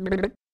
Blah, blah, blah.